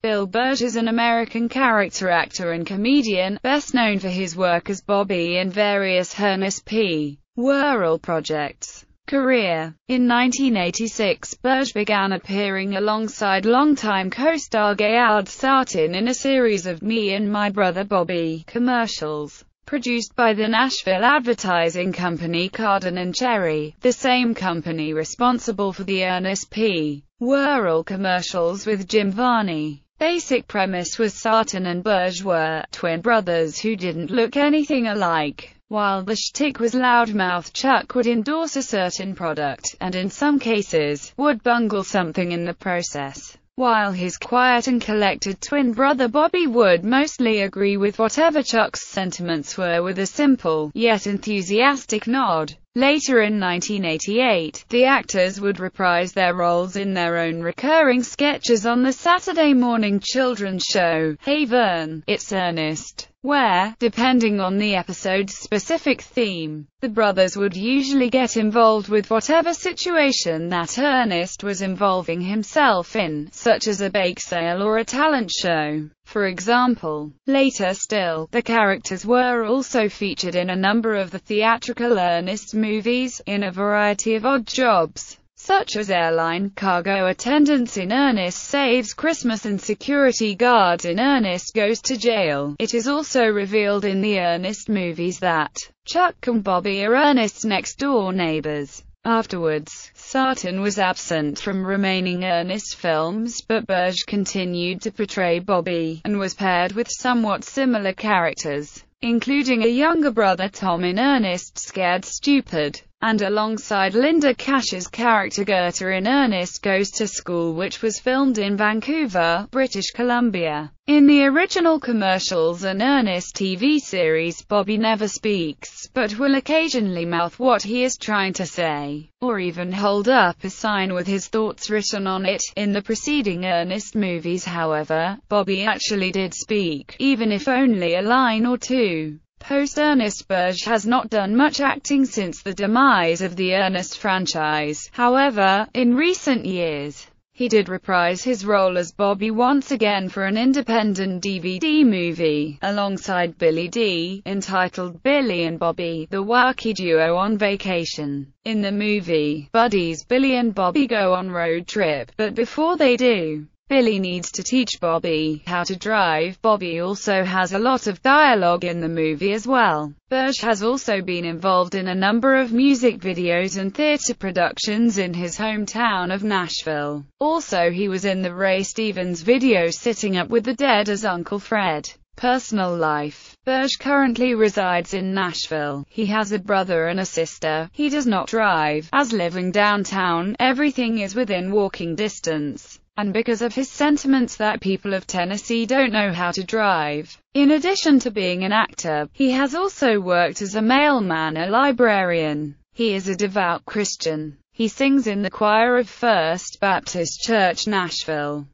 Bill Byrge is an American character actor and comedian, best known for his work as Bobby in various Ernest P. Worrell projects. Career In 1986, Byrge began appearing alongside longtime co-star Gailard Sartain in a series of Me and My Brother Bobby commercials produced by the Nashville advertising company Carden and Cherry, the same company responsible for the Ernest P. Worrell commercials with Jim Varney. Basic premise was Sartain and Byrge were twin brothers who didn't look anything alike. While the shtick was loudmouth, Chuck would endorse a certain product, and in some cases, would bungle something in the process while his quiet and collected twin brother Bobby would mostly agree with whatever Chuck's sentiments were with a simple, yet enthusiastic nod. Later in 1988, the actors would reprise their roles in their own recurring sketches on the Saturday morning children's show, Hey Vern, It's Ernest, where, depending on the episode's specific theme, the brothers would usually get involved with whatever situation that Ernest was involving himself in, such as a bake sale or a talent show. For example, later still, the characters were also featured in a number of the theatrical Ernest movies, in a variety of odd jobs such as airline cargo attendants in Ernest Saves Christmas and security guards in Ernest Goes to Jail. It is also revealed in the Ernest movies that Chuck and Bobby are Ernest's next-door neighbors. Afterwards, Sartain was absent from remaining Ernest films, but Byrge continued to portray Bobby, and was paired with somewhat similar characters, including a younger brother Tom in Ernest Scared Stupid and alongside Linda Kash's character Gerta in Ernest Goes to School which was filmed in Vancouver, British Columbia. In the original commercials and Ernest TV series Bobby never speaks, but will occasionally mouth what he is trying to say, or even hold up a sign with his thoughts written on it. In the preceding Ernest movies however, Bobby actually did speak, even if only a line or two. Post-Ernest Byrge has not done much acting since the demise of the Ernest franchise, however, in recent years. He did reprise his role as Bobby once again for an independent DVD movie, alongside Billy Dee, entitled Billy and Bobby, the wacky duo on vacation. In the movie, buddies Billy and Bobby go on road trip, but before they do, Billy needs to teach Bobby how to drive. Bobby also has a lot of dialogue in the movie as well. Byrge has also been involved in a number of music videos and theater productions in his hometown of Nashville. Also he was in the Ray Stevens video Sitting Up with the Dead as Uncle Fred. Personal life Byrge currently resides in Nashville. He has a brother and a sister. He does not drive, as living downtown, everything is within walking distance and because of his sentiments that people of Tennessee don't know how to drive. In addition to being an actor, he has also worked as a mailman a librarian. He is a devout Christian. He sings in the choir of First Baptist Church Nashville.